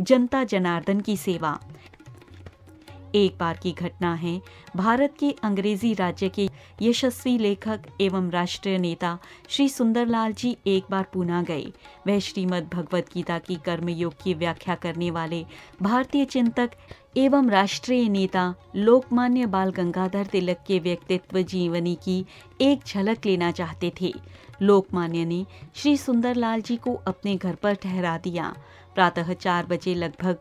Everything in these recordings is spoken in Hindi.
जनता जनार्दन की सेवा। एक बार की घटना है। भारत के अंग्रेज़ी राज्य के यशस्वी लेखक एवं राष्ट्रीय नेता श्री सुंदरलाल जी एक बार पूना गए। वह श्रीमद् भगवत गीता की कर्मयोग की व्याख्या करने वाले भारतीय चिंतक एवं राष्ट्रीय नेता लोकमान्य बाल गंगाधर तिलक के व्यक्तित्व जीवनी की एक झलक लेना चाहते थे। लोकमान्य ने श्री सुंदरलाल जी को अपने घर पर ठहरा दिया। प्रातः चार बजे लगभग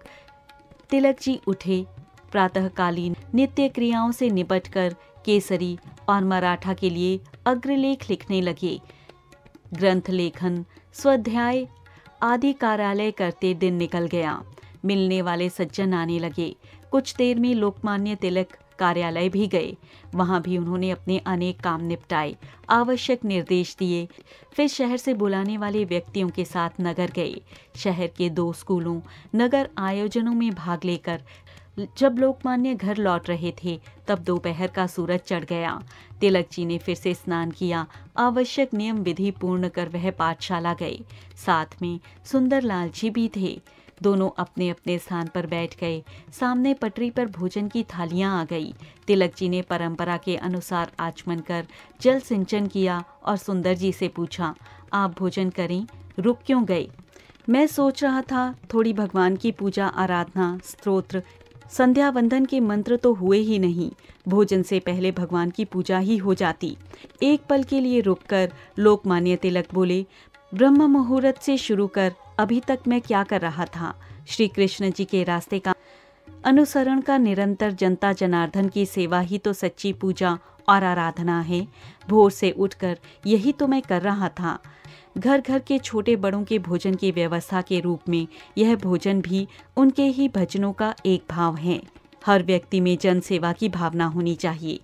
तिलक जी उठे प्रातःकालीन नित्य क्रियाओं से निपटकर केसरी और मराठा के लिए अग्रलेख लिखने लगे। ग्रंथ लेखन, स्वाध्याय आदि कार्यालय करते दिन निकल गया। मिलने वाले सज्जन आने लगे। कुछ देर में लोकमान्य तिलक कार्यालय भी गए। वहाँ भी उन्होंने अपने अनेक काम निपटाए। आवश्यक निर्देश दिए। फिर शहर से बुलाने वाले व्यक्तियों के साथ नगर गए। शहर के दो स्कूलों, नगर आयोजनों में भाग लेकर जब लोकमान्य घर लौट रहे थे, तब दोपहर का सूरज चढ़ गया। तिलक जी ने फिर से स्नान किया। आवश्यक नियम विधि पूर्ण कर वह पाठशाला गए। साथ में सुंदरलाल जी भी थे। दोनों अपने अपने स्थान पर बैठ गए। सामने पटरी पर भोजन की थालियाँ आ गई। तिलक जी ने परंपरा के अनुसार आचमन कर जल सिंचन किया और सुंदर जी से पूछा, आप भोजन करें? रुक क्यों गए? मैं सोच रहा था, थोड़ी भगवान की पूजा, आराधना स्तोत्र संध्या वंदन के मंत्र तो हुए ही नहीं। भोजन से पहले भगवान की पूजा ही हो जाती। एक पल के लिए रुककर लोकमान्य तिलक बोले, ब्रह्म मुहूर्त से शुरू कर, अभी तक मैं क्या कर रहा था? श्री कृष्ण जी के रास्ते का अनुसरण का निरंतर जनता जनार्दन की सेवा ही तो सच्ची पूजा और आराधना है। भोर से उठकर यही तो मैं कर रहा था। घर घर के छोटे बड़ों के भोजन की व्यवस्था के रूप में यह भोजन भी उनके ही भजनों का एक भाव है। हर व्यक्ति में जन सेवा की भावना होनी चाहिए।